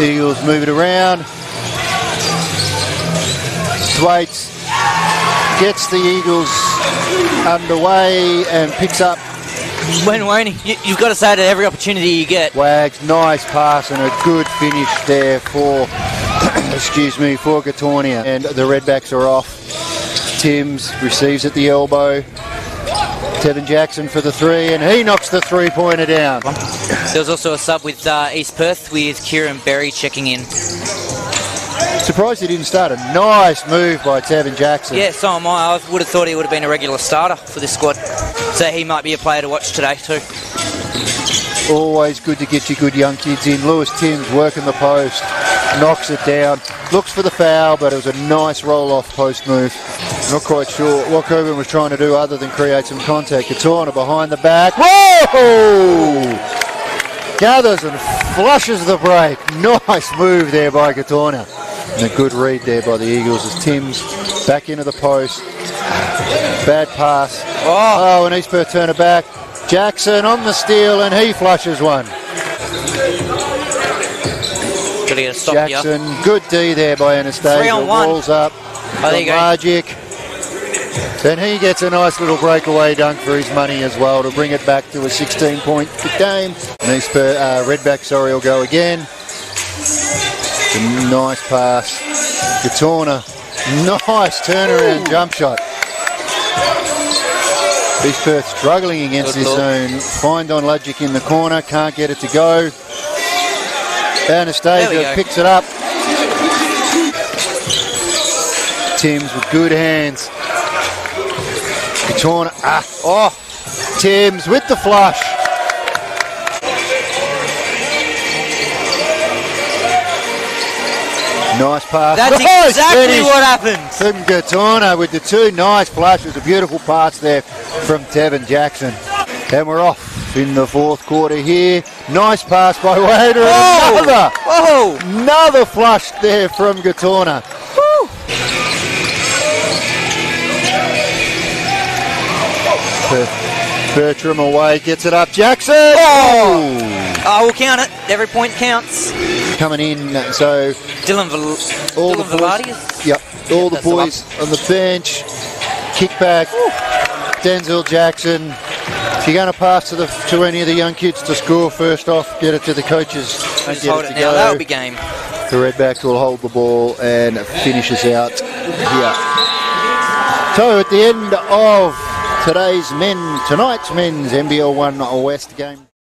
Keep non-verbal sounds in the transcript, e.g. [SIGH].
Eagles move it around. Thwaites gets the Eagles underway and picks up When won't? You, you've got to say that at every opportunity you get. Wags. Nice pass and a good finish there for, [COUGHS] excuse me, for Gatonia. And the Redbacks are off. Timms receives at the elbow. Tevin Jackson for the three, and he knocks the three pointer down. There was also a sub with uh, East Perth with Kieran Berry checking in. Surprised he didn't start. A nice move by Tevin Jackson. Yeah, so am I. I would have thought he would have been a regular starter for this squad. So he might be a player to watch today too. Always good to get your good young kids in. Lewis Timms working the post, knocks it down, looks for the foul, but it was a nice roll off post move. Not quite sure what Coburn was trying to do other than create some contact. Katorna behind the back. Whoa! Gathers and flushes the break. [LAUGHS] Nice move there by Katorna. And a good read there by the Eagles as Timms back into the post. Bad pass. Oh, Oh, and East Perth turn it back. Jackson on the steal and he flushes one. got to get a stop here. Jackson, good D there by Anastasia. Three on one. Rolls up. Oh, there you go. Magic. Then he gets a nice little breakaway dunk for his money as well to bring it back to a 16 point game. And East Perth, uh, Redback, sorry, will go again. A nice pass. Katorna. Nice turnaround jump shot. East Perth struggling against Good this look. zone. Find on Logic in the corner, can't get it to go. Anastasia go. picks it up. Timms with good hands. Katorna, ah, oh, Timms with the flush. Nice pass. That's Nice exactly finish what happened. from Gatorna with the two nice flashes, a beautiful pass there from Tevin Jackson. And we're off in the fourth quarter here. Nice pass by Wader. Whoa! Another, Whoa! another flush there from Gatorna. Bertram away, gets it up. Jackson! Oh! Oh, we'll count it. Every point counts. Coming in, so Dylan, Val- all Dylan the boys, yep, all the that's the boys on the bench. Kickback, Denzel Jackson. If you're going to pass to the to any of the young kids to score first off, get it to the coaches. and Just get hold it it now. go. That'll be game. The Redbacks will hold the ball and finishes out here. So at the end of today's men tonight's men's NBL One West game.